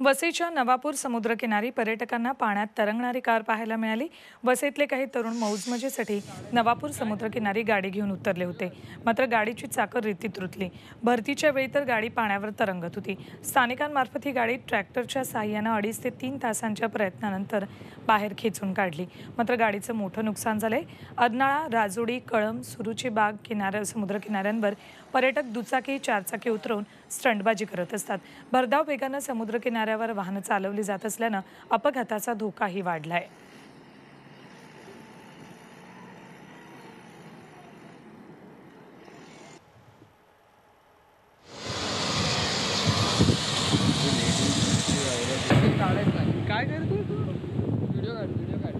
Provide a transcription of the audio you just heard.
वसईच्या नवापूर समुद्रकिनारी पर्यटकांना पाण्यात तरंगणारी कार पाहायला मिळाली. वसईतले काही तरुण मौजमजेसाठी नवापूर समुद्रकिनारी गाडी घेऊन उतरले होते. मात्र गाडीची चाकर रीतीत रुतली. भरतीच्या वेळी तर गाडी पाण्यावर तरंगत होती. स्थानिकांमार्फत ही गाडी ट्रॅक्टरच्या सहाय्यानं अडीच ते तीन तासांच्या प्रयत्नानंतर बाहेर खेचून काढली. मात्र गाडीचं मोठं नुकसान झालंय. अदनाळा राजोडी कळम सुरुची बाग किनाऱ्या समुद्रकिनाऱ्यांवर पर्यटक दुचाकी चारचाकी उतरवून स्टंटबाजी करत असतात. भरधाव वेगानं किनाऱ्यावर वाहनं चालवली जात असल्यानं अपघाताचा धोकाही वाढलाय. काय व्हिडिओ काढ व्हिडिओ काढ.